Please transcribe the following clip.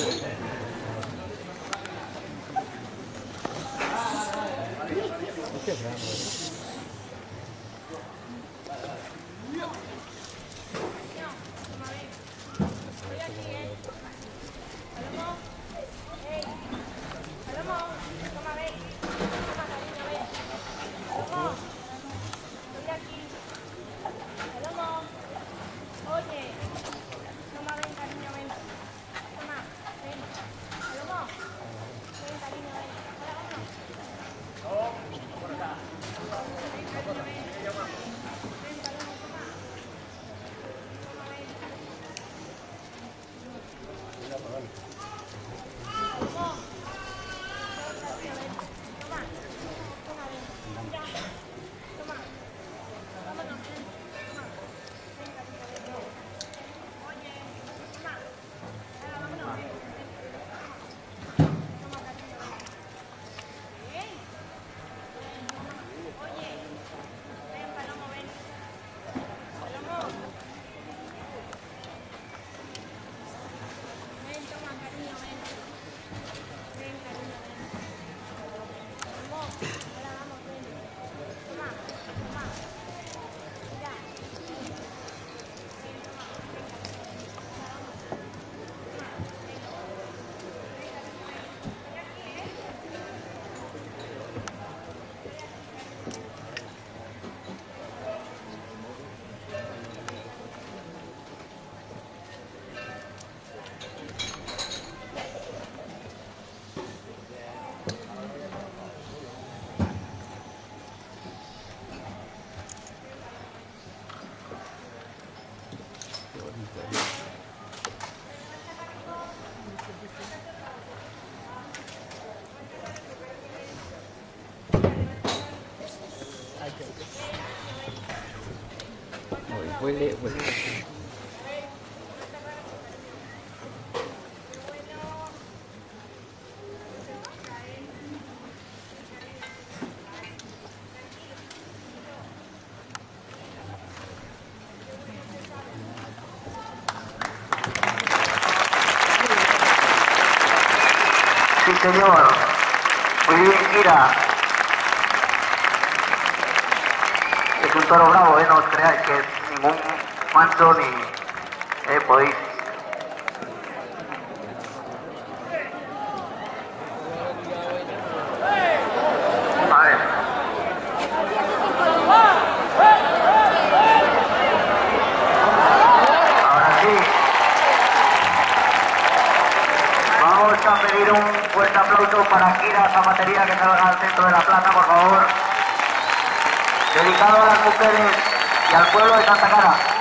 Olha a mão. Huele, huele. Sí, señor. Muy bien, Kira. Es un toro bravo, ¿eh? No que Vamos a pedir un fuerte aplauso para Kira Zapatería que salga al centro de la plaza, por favor. Dedicado a las mujeres y al pueblo de Santa Cara.